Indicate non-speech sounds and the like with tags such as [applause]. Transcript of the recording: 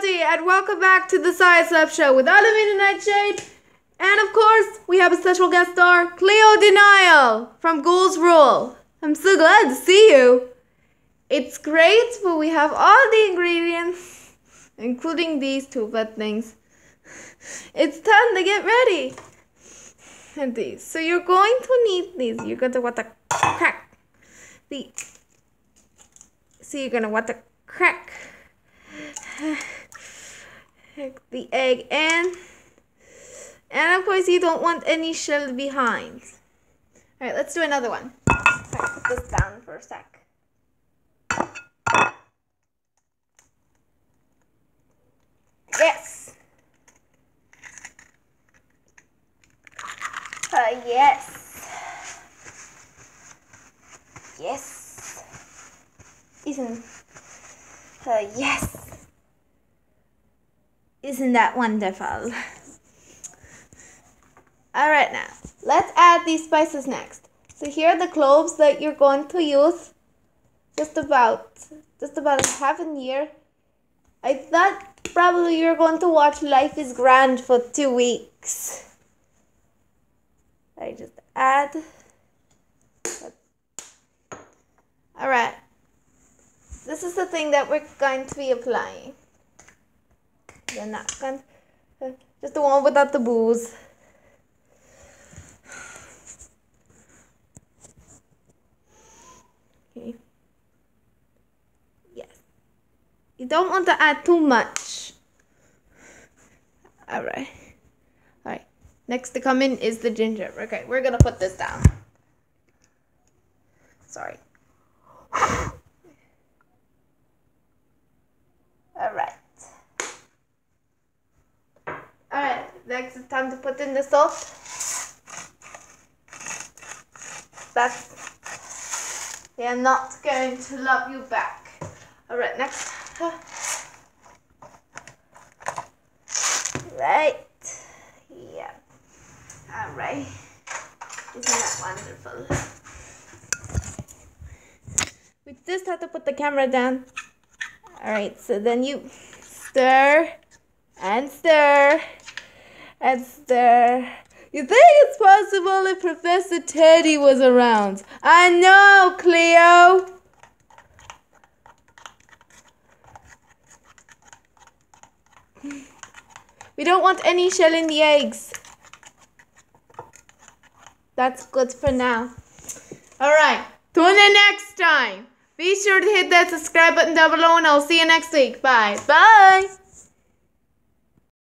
and welcome back to the Science Lab Show with Amanita Nightshade. And of course, we have a special guest star, Cleo de Nile from Ghouls Rule. I'm so glad to see you. It's great, but we have all the ingredients, [laughs] including these two bad things. [laughs] It's time to get ready. [laughs] And these. So you're going to need these. You're going to want to crack the. So you're going to want to crack [sighs] [sighs] the egg in. And of course you don't want any shell behind. Alright, let's do another one. Put this down for a sec. Yes! Uh, yes. Yes. Isn't... Uh, yes. Isn't that wonderful? Alright now, let's add these spices next. So here are the cloves that you're going to use. Just about, just about half a year. I thought probably you're going to watch Life is Grand for two weeks. I just add. Alright. This is the thing that we're going to be applying. You're not going uh, just the one without the booze. Okay. Yes. You don't want to add too much. Alright. Alright. Next to come in is the ginger. Okay, we're gonna put this down. Sorry. Alright. Alright, next it's time to put in the salt. That's they are not going to love you back. Alright, next. Right. Yeah. Alright. Isn't that wonderful? We just have to put the camera down. Alright, so then you stir and stir and stir you think it's possible if Professor Teddy was around? I know, Cleo! We don't want any shell in the eggs. That's good for now. Alright, tune in next time. Be sure to hit that subscribe button down below and I'll see you next week. Bye. Bye!